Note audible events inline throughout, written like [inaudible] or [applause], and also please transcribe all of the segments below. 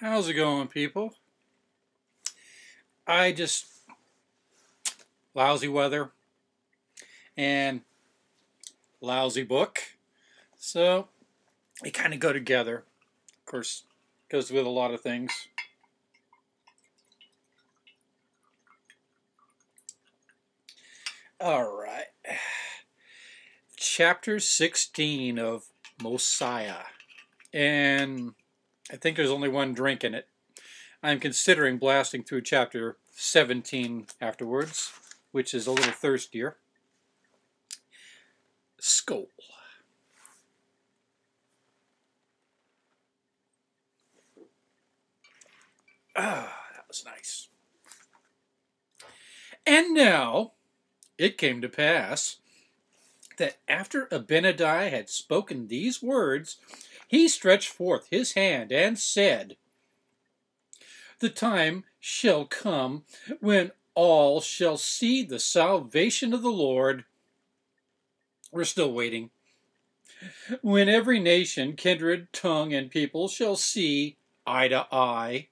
How's it going, people? I just lousy weather and lousy book. So they kind of go together. Of course, goes with a lot of things. All right. Chapter 16 of Mosiah. And I think there's only one drink in it. I'm considering blasting through chapter 17 afterwards, which is a little thirstier. Skull. Ah, that was nice. And now it came to pass that after Abinadi had spoken these words, he stretched forth his hand and said, The time shall come when all shall see the salvation of the Lord. We're still waiting. When every nation, kindred, tongue, and people shall see eye to eye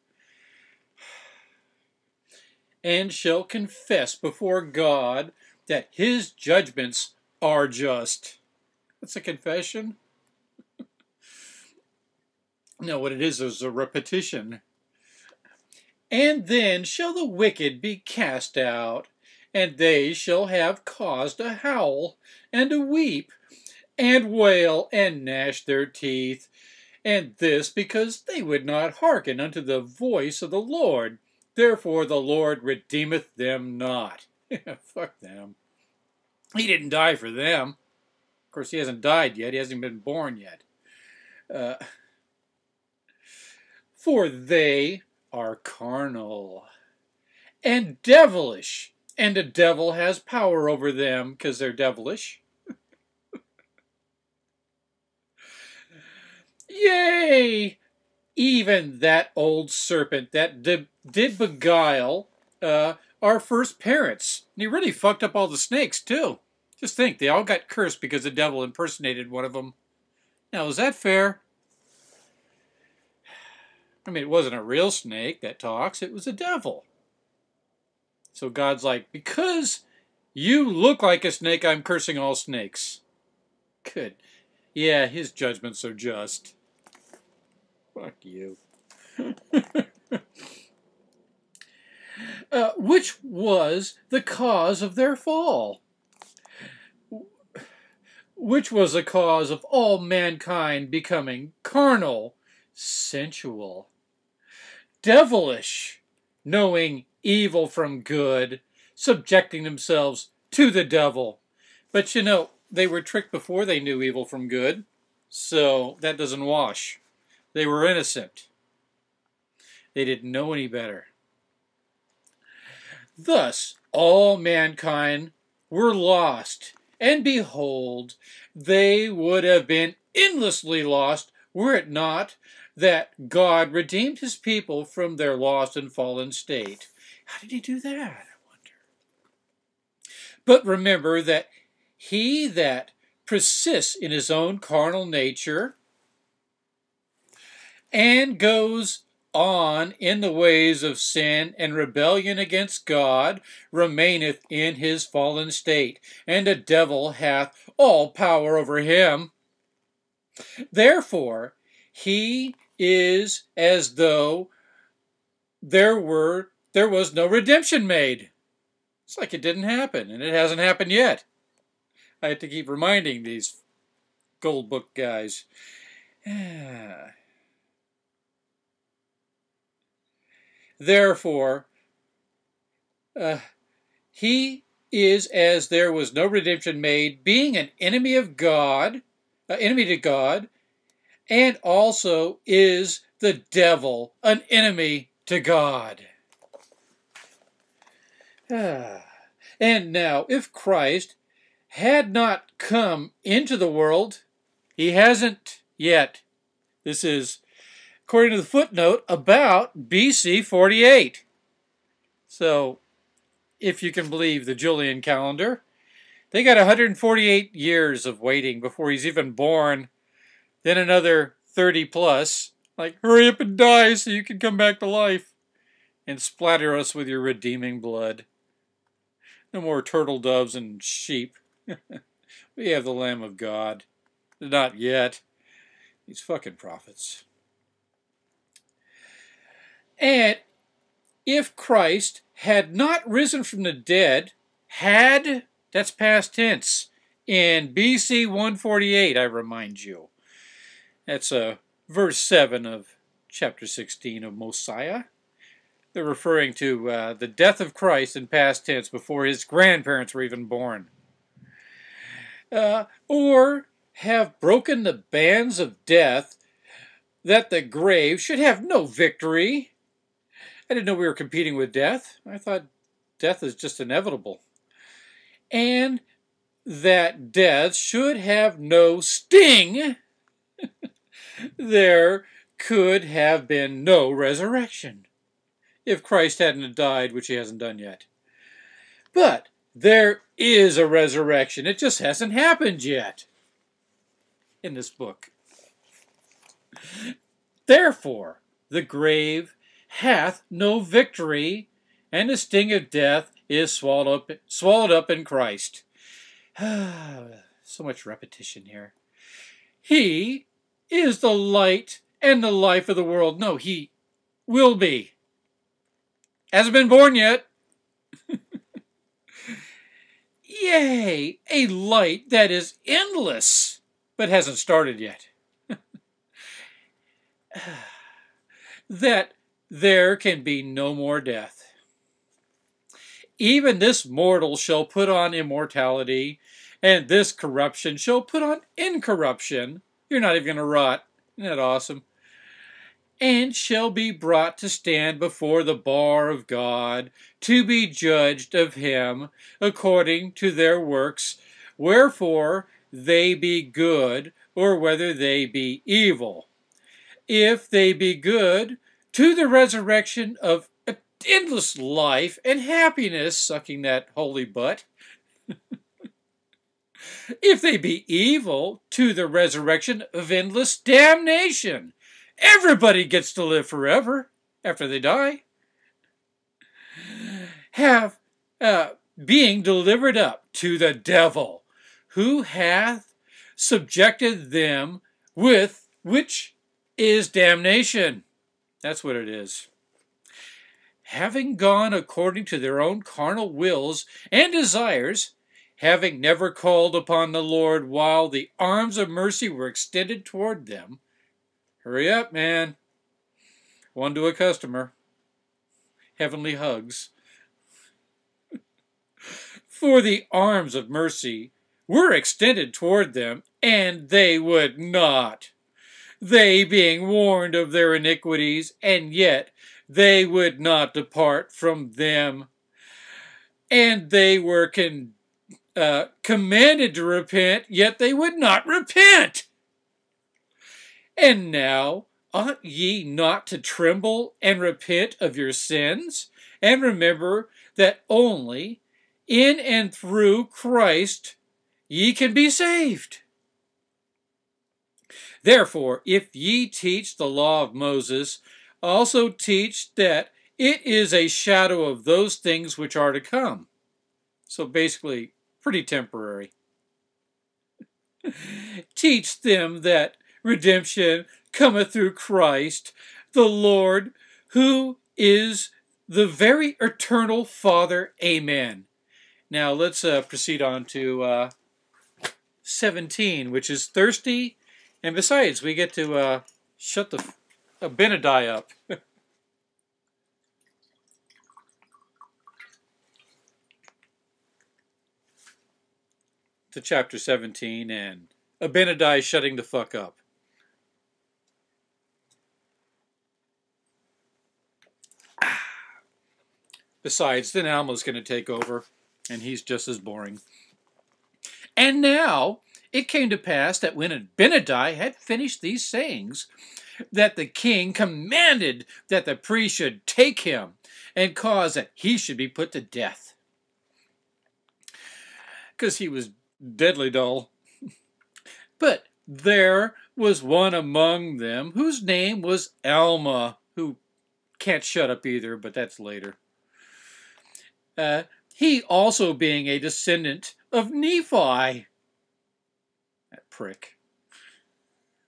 and shall confess before God that his judgments are just. That's a confession. No, what it is is a repetition. And then shall the wicked be cast out, and they shall have cause to howl, and to weep, and wail, and gnash their teeth. And this because they would not hearken unto the voice of the Lord. Therefore the Lord redeemeth them not. [laughs] Fuck them. He didn't die for them. Of course, he hasn't died yet. He hasn't been born yet. Uh, for they are carnal and devilish, and a devil has power over them because they're devilish. [laughs] Yea, even that old serpent that did, did beguile uh, our first parents. And he really fucked up all the snakes, too. Just think, they all got cursed because the devil impersonated one of them. Now, is that fair? I mean, it wasn't a real snake that talks, it was a devil. So God's like, because you look like a snake, I'm cursing all snakes. Good. Yeah, his judgments are just. Fuck you. [laughs] uh, which was the cause of their fall? Which was the cause of all mankind becoming carnal, sensual, devilish, knowing evil from good, subjecting themselves to the devil. But you know, they were tricked before they knew evil from good, so that doesn't wash. They were innocent. They didn't know any better. Thus, all mankind were lost, and behold, they would have been endlessly lost were it not that God redeemed his people from their lost and fallen state. How did he do that, I wonder? But remember that he that persists in his own carnal nature and goes on in the ways of sin and rebellion against God remaineth in his fallen state, and the devil hath all power over him. Therefore, he is as though there were there was no redemption made. It's like it didn't happen, and it hasn't happened yet. I have to keep reminding these gold book guys. [sighs] Therefore, uh, he is as there was no redemption made, being an enemy of God, uh, enemy to God, and also is the devil an enemy to God. [sighs] and now, if Christ had not come into the world, he hasn't yet. This is according to the footnote, about BC 48. So, if you can believe the Julian calendar, they got 148 years of waiting before he's even born, then another 30 plus Like, hurry up and die so you can come back to life and splatter us with your redeeming blood. No more turtle doves and sheep. [laughs] we have the Lamb of God. Not yet. These fucking prophets. And if Christ had not risen from the dead, had, that's past tense, in BC 148, I remind you. That's uh, verse 7 of chapter 16 of Mosiah. They're referring to uh, the death of Christ in past tense before his grandparents were even born. Uh, or have broken the bands of death that the grave should have no victory. I didn't know we were competing with death. I thought death is just inevitable. And that death should have no sting. There could have been no resurrection if Christ hadn't died, which he hasn't done yet. But there is a resurrection. It just hasn't happened yet in this book. Therefore, the grave hath no victory, and the sting of death is swallowed up, swallowed up in Christ. [sighs] so much repetition here. He is the light and the life of the world. No, he will be. Hasn't been born yet. [laughs] Yay, a light that is endless, but hasn't started yet. [sighs] that there can be no more death. Even this mortal shall put on immortality, and this corruption shall put on incorruption. You're not even going to rot. Isn't that awesome? and shall be brought to stand before the bar of God, to be judged of him according to their works, wherefore they be good, or whether they be evil. If they be good, to the resurrection of endless life and happiness, sucking that holy butt. If they be evil, to the resurrection of endless damnation Everybody gets to live forever after they die. Have uh, being delivered up to the devil, who hath subjected them with which is damnation. That's what it is. Having gone according to their own carnal wills and desires, having never called upon the Lord while the arms of mercy were extended toward them, Hurry up, man. One to a customer. Heavenly hugs. [laughs] For the arms of mercy were extended toward them, and they would not. They being warned of their iniquities, and yet they would not depart from them. And they were con, uh, commanded to repent, yet they would not repent. And now, ought ye not to tremble and repent of your sins, and remember that only in and through Christ ye can be saved? Therefore, if ye teach the law of Moses, also teach that it is a shadow of those things which are to come. So basically, pretty temporary. teach them that redemption cometh through Christ, the Lord, who is the very eternal Father. Amen. Now let's uh, proceed on to uh, 17, which is thirsty. And besides, we get to uh, shut the Abinadi up. [laughs] to chapter 17 and Abinadi shutting the fuck up. [sighs] Besides, then Alma's going to take over, and he's just as boring. And now it came to pass that when Abinadi had finished these sayings, that the king commanded that the priest should take him and cause that he should be put to death. Because he was deadly dull. But there was one among them whose name was Alma, who can't shut up either, but that's later. Uh, he also being a descendant of Nephi. That prick.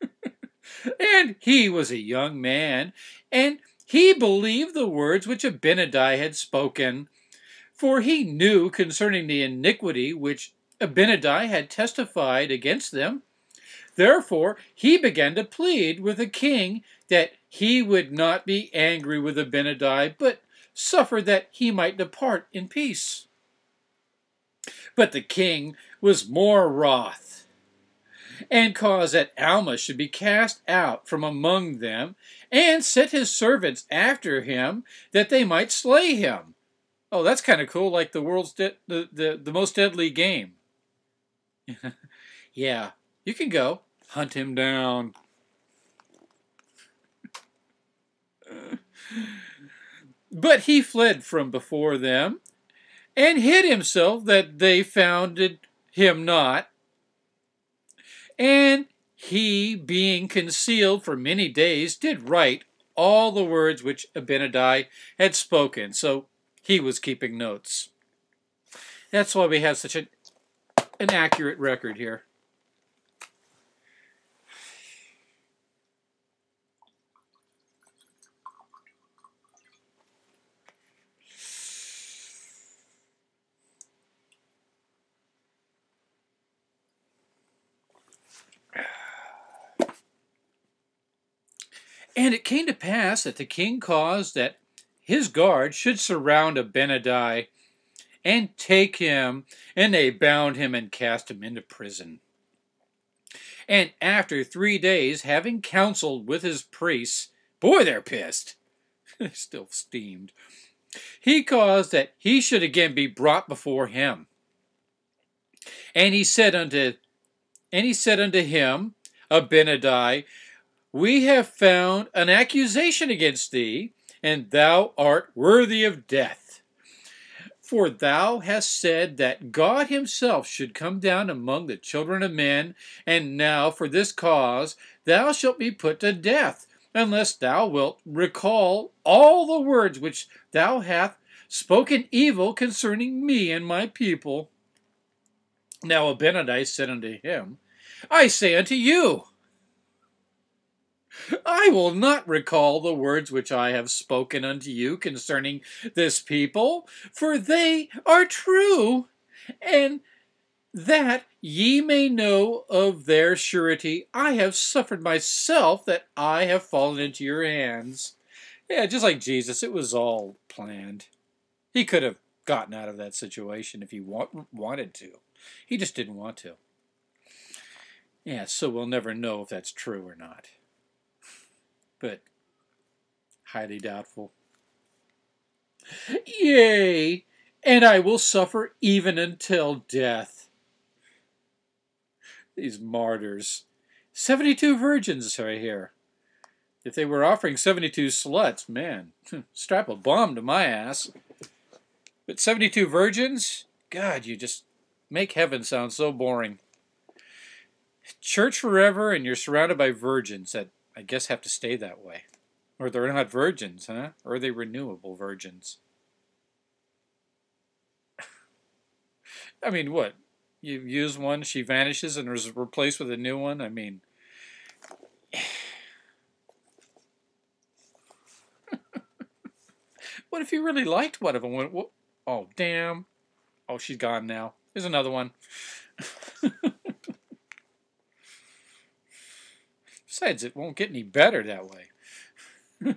[laughs] and he was a young man, and he believed the words which Abinadi had spoken, for he knew concerning the iniquity which Abinadi had testified against them. Therefore he began to plead with the king that he would not be angry with Abinadi, but suffer that he might depart in peace. But the king was more wroth, and caused that Alma should be cast out from among them, and set his servants after him, that they might slay him. Oh, that's kind of cool, like the world's the, the, the most deadly game. [laughs] yeah, you can go. Hunt him down. [laughs] But he fled from before them, and hid himself that they found him not. And he, being concealed for many days, did write all the words which Abinadi had spoken. So he was keeping notes. That's why we have such a, an accurate record here. And it came to pass that the king caused that his guard should surround Abinadi and take him, and they bound him and cast him into prison. And after three days, having counseled with his priests, boy, they're pissed. [laughs] Still steamed. He caused that he should again be brought before him. And he said unto, and he said unto him, Abinadi, we have found an accusation against thee, and thou art worthy of death. For thou hast said that God himself should come down among the children of men, and now for this cause thou shalt be put to death, unless thou wilt recall all the words which thou hast spoken evil concerning me and my people. Now Abinadi said unto him, I say unto you, I will not recall the words which I have spoken unto you concerning this people, for they are true, and that ye may know of their surety, I have suffered myself that I have fallen into your hands. Yeah, just like Jesus, it was all planned. He could have gotten out of that situation if he wanted to. He just didn't want to. Yeah, so we'll never know if that's true or not but highly doubtful. Yea, and I will suffer even until death. These martyrs. 72 virgins right here. If they were offering 72 sluts, man, hmm, strap a bomb to my ass. But 72 virgins? God, you just make heaven sound so boring. Church forever and you're surrounded by virgins. That I guess have to stay that way. Or they're not virgins, huh? Or are they renewable virgins? [laughs] I mean, what? You use one, she vanishes and is replaced with a new one? I mean... [sighs] what if you really liked one of them? What, oh, damn. Oh, she's gone now. Here's another one. [laughs] Besides, it won't get any better that way.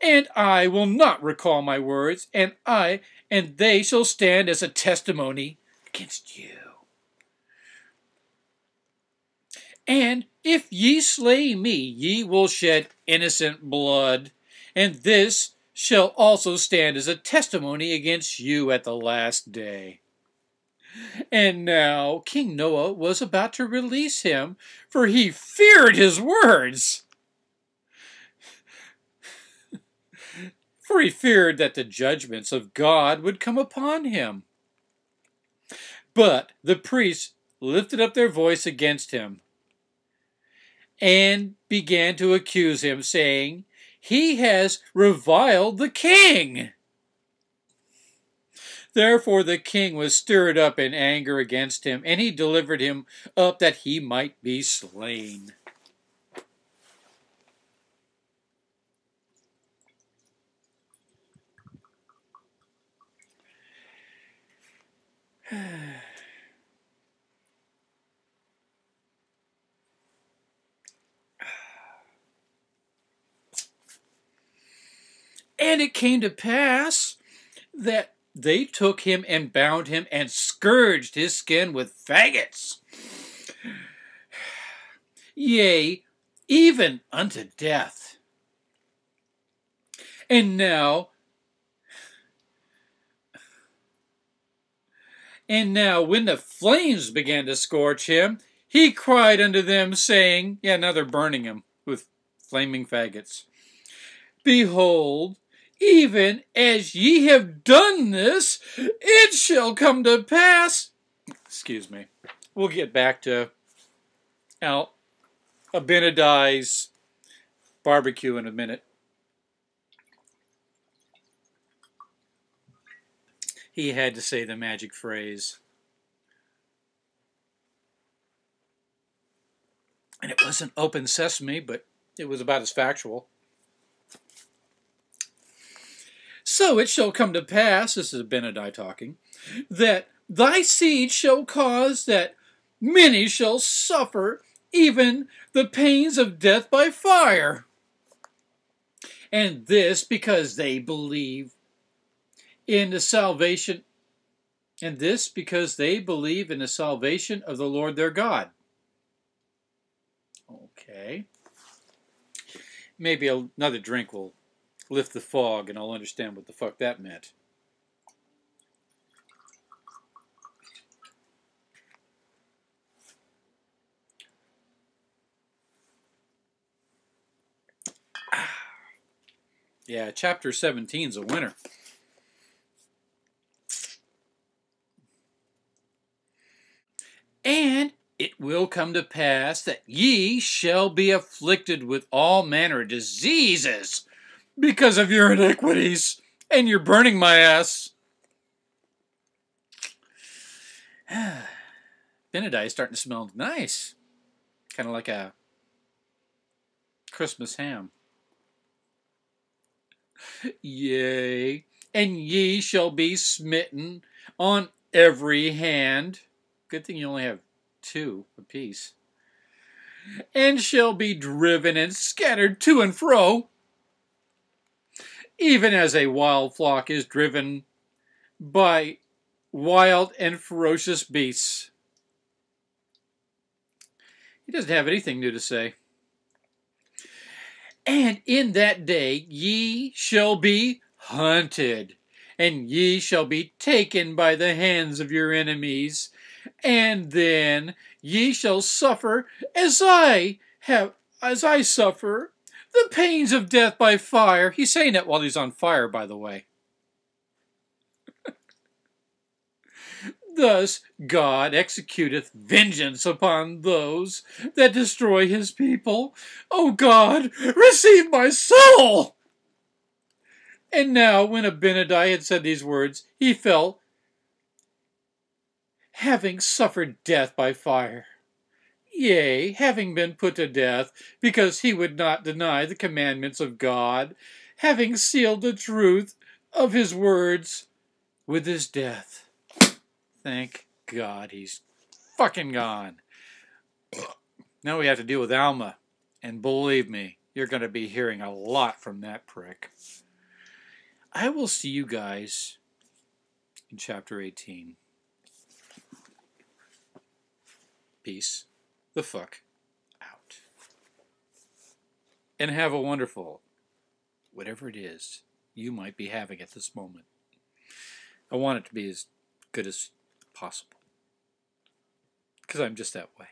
and I will not recall my words, and I and they shall stand as a testimony against you. And if ye slay me, ye will shed innocent blood, and this shall also stand as a testimony against you at the last day. And now King Noah was about to release him, for he feared his words. for he feared that the judgments of God would come upon him. But the priests lifted up their voice against him and began to accuse him, saying, He has reviled the king. Therefore the king was stirred up in anger against him, and he delivered him up that he might be slain. [sighs] And it came to pass that they took him and bound him and scourged his skin with faggots. [sighs] Yea, even unto death. And now, [sighs] and now when the flames began to scorch him, he cried unto them, saying, Yeah, now they're burning him with flaming faggots. Behold, even as ye have done this, it shall come to pass. Excuse me. We'll get back to Al Abinadi's barbecue in a minute. He had to say the magic phrase. And it wasn't open sesame, but it was about as factual. So it shall come to pass, this is Benadi talking, that thy seed shall cause that many shall suffer even the pains of death by fire. And this because they believe in the salvation, and this because they believe in the salvation of the Lord their God. Okay. Maybe another drink will lift the fog and I'll understand what the fuck that meant. [sighs] Yeah, chapter 17 is a winner. And it will come to pass that ye shall be afflicted with all manner of diseases because of your iniquities, and you're burning my ass. [sighs] Benedict is starting to smell nice. Kind of like a Christmas ham. Yea, and ye shall be smitten on every hand. Good thing you only have two apiece. And shall be driven and scattered to and fro even as a wild flock is driven by wild and ferocious beasts. He doesn't have anything new to say. And in that day ye shall be hunted, and ye shall be taken by the hands of your enemies, and then ye shall suffer as I have as I suffer the pains of death by fire. He's saying it while he's on fire, by the way. [laughs] Thus God executeth vengeance upon those that destroy his people. O God, receive my soul! And now, when Abinadi had said these words, he fell, having suffered death by fire yea, having been put to death, because he would not deny the commandments of God, having sealed the truth of his words with his death. Thank God he's fucking gone. Now we have to deal with Alma, and believe me, you're going to be hearing a lot from that prick. I will see you guys in chapter 18. Peace the fuck out. And have a wonderful, whatever it is you might be having at this moment. I want it to be as good as possible. Because I'm just that way.